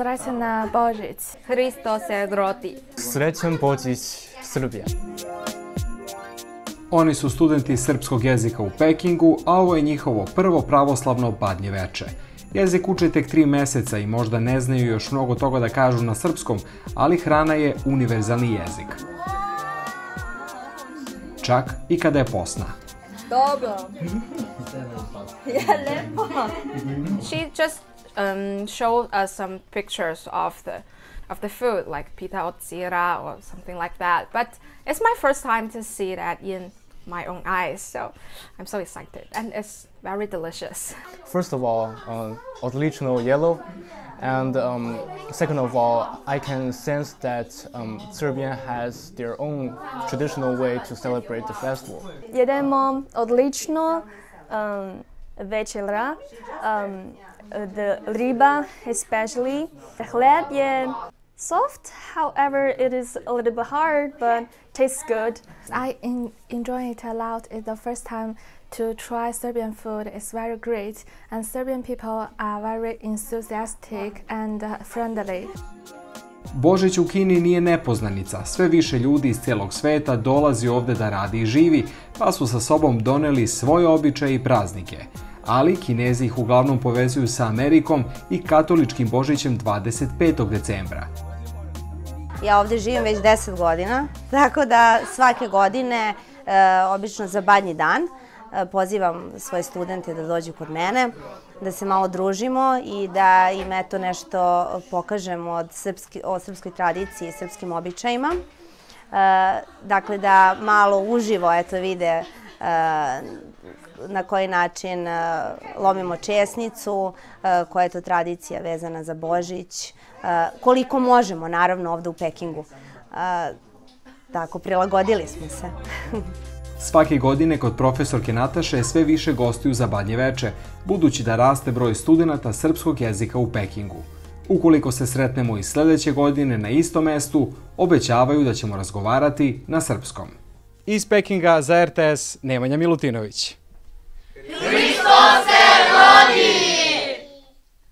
Srećna Božić. Hristo se rodi. Srećan Božić, Srbija. Oni su studenti srpskog jezika u Pekingu, a ovo je njihovo prvo pravoslavno badnje veče. Jezik uče tek tri meseca i možda ne znaju još mnogo toga da kažu na srpskom, ali hrana je univerzalni jezik. Čak i kada je posna. Dobro. ja, lepo. She just um, showed us some pictures of the of the food, like pita od sira or something like that. But it's my first time to see that in my own eyes, so I'm so excited, and it's very delicious. First of all, uh, odlično yellow, and um, second of all, I can sense that um, Serbia has their own traditional way to celebrate the festival. Jedemo odlično um, večera, um, the riba especially. The hleb je soft, however, it is a little bit hard, but tastes good. I in, enjoy it a lot. It's the first time to try Serbian food. It's very great, and Serbian people are very enthusiastic and friendly. Božić u Kini nije nepoznanica. Sve više ljudi iz celog sveta dolazi ovde da radi i živi, pa su sa sobom doneli svoje običaje i praznike. Ali Kinezi ih uglavnom povezuju sa Amerikom i katoličkim Božićem 25. decembra. Ja ovde živim već 10 godina, tako da svake godine, e, obično za badnji dan, e, pozivam svoje studente da dođu kod mene, da se malo družimo i da im eto nešto pokažemo od srpski, o srpskoj tradiciji i srpskim običajima. E, dakle, da malo uživo eto vide na koji način e, lomimo česnicu, e, koja je to tradicija vezana za Božić, e, koliko možemo, naravno, ovde u Pekingu. Tako, prilagodili smo se. Svake godine kod profesorke Nataše sve više gostuju za badnje veče, budući da raste broj studenta srpskog jezika u Pekingu. Ukoliko se sretnemo i sledeće godine na istom mestu, obećavaju da ćemo razgovarati na srpskom. Iz Pekinga za RTS Nemanja Milutinović. Conservadores!